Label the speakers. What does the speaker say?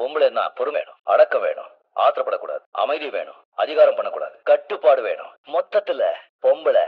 Speaker 1: பொம்பளைன்னா பொறுமை வேணும் அடக்கம் வேணும் ஆத்திரப்படக்கூடாது அமைதி வேணும் அதிகாரம் பண்ணக்கூடாது கட்டுப்பாடு வேணும். மொத்தத்துல பொம்பளை